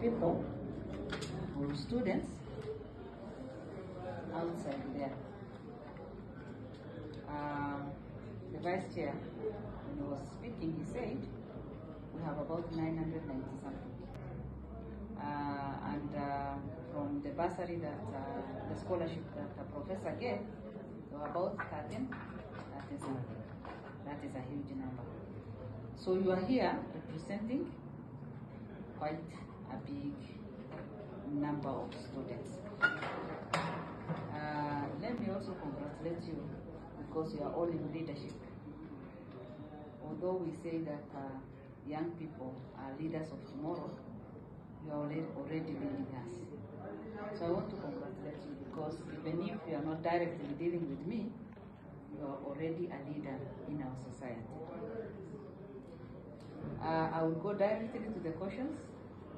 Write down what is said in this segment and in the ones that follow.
people or students outside there. Um, the vice chair, when he was speaking, he said we have about 990 something. Uh, and uh, from the bursary that uh, the scholarship that the professor gave, about 13. That is a, that is a huge number. So you are here representing quite a big number of students. Uh, let me also congratulate you because you are all in leadership. Although we say that uh, young people are leaders of tomorrow, you are already, leading us. So I want to congratulate you because even if you are not directly dealing with me, you are already a leader in our society. Uh, I will go directly to the questions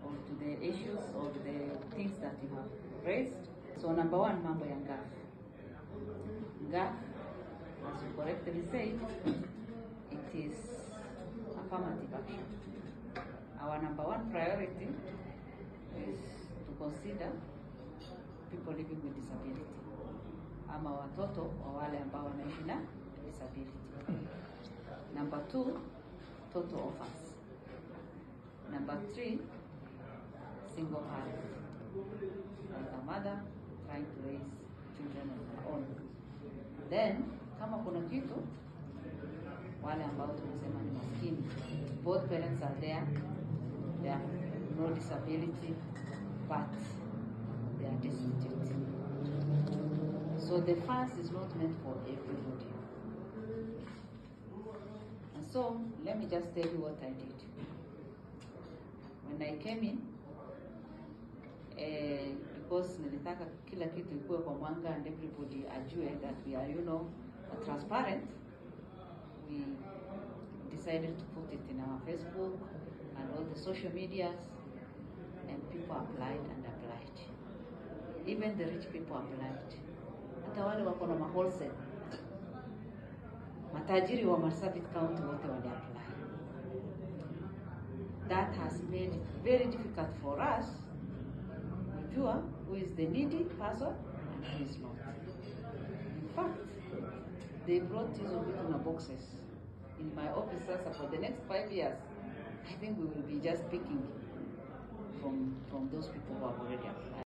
or to the issues or the things that you have raised. So number one, mambo ya GAF. GAF, as you correctly say, it is affirmative action. Our number one priority is to consider people living with disability ama watoto wa wale ambao wanaishi na disability. Number two, total orphans. Number three, single parent, like a mother trying to raise children on her own. Then kama kuna kitu, wale ambao tunasema ni maskini, both parents are there, they have no disability, but they are destitute. So the fast is not meant for everybody. And so let me just tell you what I did. When I came in, because nilitaka kila kitu ikuwe kwa mwanga and everybody ajue that we are, you know, transparent, we decided to put it in our Facebook and all the social medias and people applied and applied. Even the rich people applied. Hata wale wako na wholesale matajiri wa Marsabit County wote wali apply. That has made it very difficult for us who is the needy person and who is not. In fact, they brought hizo vitu na boxes in my office for the next five years. I think we will be just picking from from those people who have already applied.